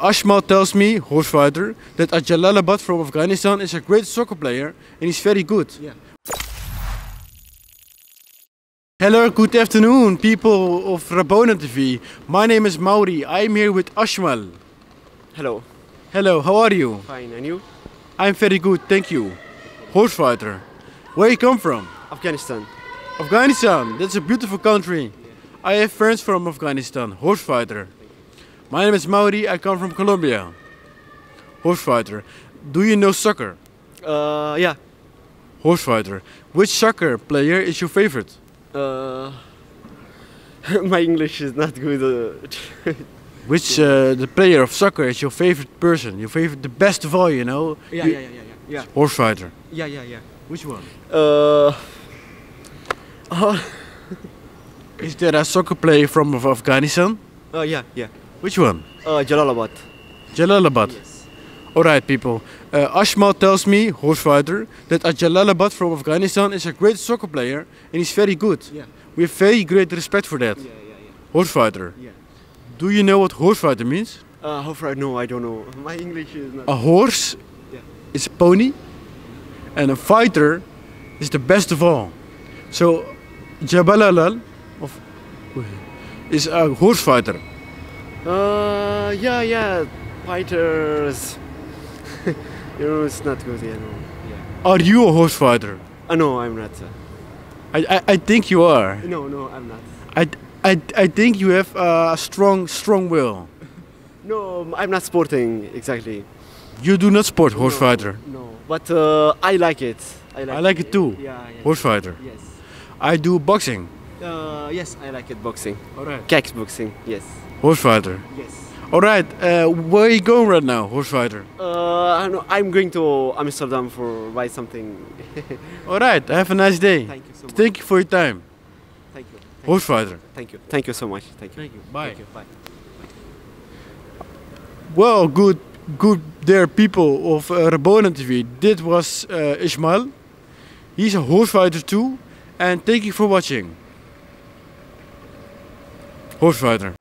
Ashmal tells me, horsefighter, that at Jalalabad from Afghanistan is a great soccer player and he's very good. Yeah. Hello, good afternoon, people of Rabona TV. My name is Mauri. I'm here with Ashmal. Hello. Hello, how are you? Fine. And you? I'm very good, thank you. Horsefighter. Where you come from? Afghanistan. Afghanistan, that's a beautiful country. I have friends from Afghanistan, horsefighter. My name is Mauri, I come from Colombia. Horsefighter. Do you know soccer? Uh, yeah. Horsefighter. Which soccer player is your favorite? Uh, my English is not good. Uh, Which uh, the player of soccer is your favorite person? Your favorite, the best of all, you know? yeah, You- yeah, yeah, yeah, yeah. Horsefighter. Yeah, yeah, yeah. Which one? Uh, oh, Is there a soccer player from Afghanistan? uh, yeah, yeah. Which one? Uh, Jalalabad. Jalalabad. Yes. Alright, people. Uh, Ashmal tells me, horse horsefighter, that at Jalalabad from Afghanistan is a great soccer player and he's very good. Yeah. We have very great respect for that. Yeah, yeah, yeah. Horsefighter. Yeah. Do you know what horse horsefighter means? Uh, how far? No, I don't know. My English is not. A horse Yeah. is a pony and a fighter is the best of all. So Jabalalal of is a horse fighter. Uh, yeah, yeah. Fighters. it's not good. No. Yeah. Are you a horse fighter? Uh, no, I'm not. Uh, I, I, I think you are. no, no, I'm not. I, I, I think you have a strong strong will. No, I'm not sporting exactly. You do not sport horse No, fighter. No, but uh, I like it. I like, I like it too. Yeah, yeah. Horse fighter. Yes. I do boxing. Uh, yes, I like it. Boxing. Alright. Kickboxing. Yes. Horse fighter. Yes. Alright. Uh, where are you going right now, horse fighter? Uh, I know, I'm going to Amsterdam for buy something. Alright. Have a nice day. Thank you so much. Thank you for your time. Thank you. Thank Horse fighter. you. Thank you. Thank you so much. Thank you. Thank you. Bye. Thank you. Bye. Well, good, good there, people of uh, Rabona TV. Dit was uh, Ismail. He's a horse fighter too. And thank you for watching. Horse fighter.